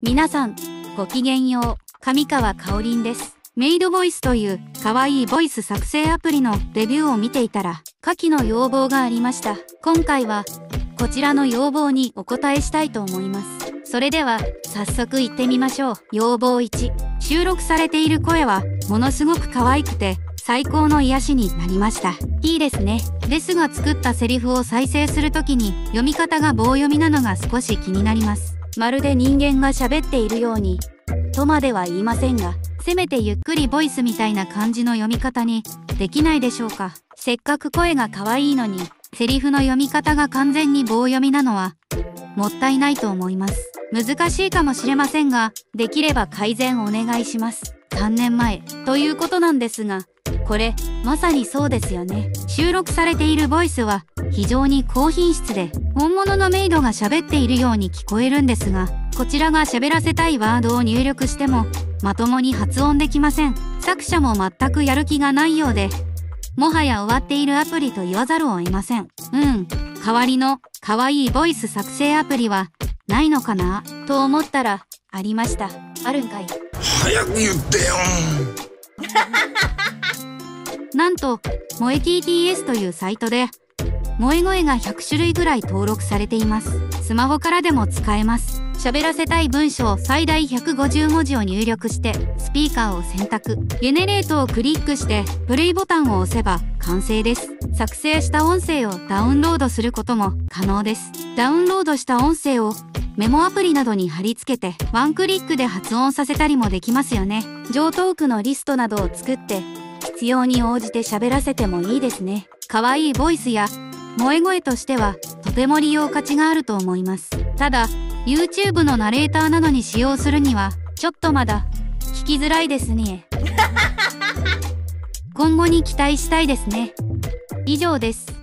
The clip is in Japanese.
皆さん、ごきげんよう。上川かおりんです。メイドボイスという可愛いボイス作成アプリのレビューを見ていたら、下記の要望がありました。今回は、こちらの要望にお答えしたいと思います。それでは、早速行ってみましょう。要望1。収録されている声は、ものすごく可愛くて、最高の癒しになりました。いいですね。ですが作ったセリフを再生するときに、読み方が棒読みなのが少し気になります。まるで人間が喋っているように、とまでは言いませんが、せめてゆっくりボイスみたいな感じの読み方にできないでしょうか。せっかく声が可愛いのに、セリフの読み方が完全に棒読みなのは、もったいないと思います。難しいかもしれませんが、できれば改善お願いします。3年前、ということなんですが、これ、まさにそうですよね。収録されているボイスは、非常に高品質で、本物のメイドが喋っているように聞こえるんですが、こちらが喋らせたいワードを入力しても、まともに発音できません。作者も全くやる気がないようで、もはや終わっているアプリと言わざるを得ません。うん。代わりの可愛いボイス作成アプリはないのかな？と思ったら、ありました。あるんかい。早く言ってよ なんと、萌え TTS というサイトで、萌え声が100種類ぐらい登録されています。スマホからでも使えます。喋らせたい文章最大150文字を入力して、スピーカーを選択。ゲネレートをクリックして、プレイボタンを押せば完成です。作成した音声をダウンロードすることも可能です。ダウンロードした音声をメモアプリなどに貼り付けてワンクリックで発音させたりもできますよね。上トークのリストなどを作って必要に応じて喋らせてもいいですね。可愛いボイスや萌え声としてはとても利用価値があると思います。ただ、YouTube のナレーターなどに使用するにはちょっとまだ聞きづらいですね。今後に期待したいですね。以上です。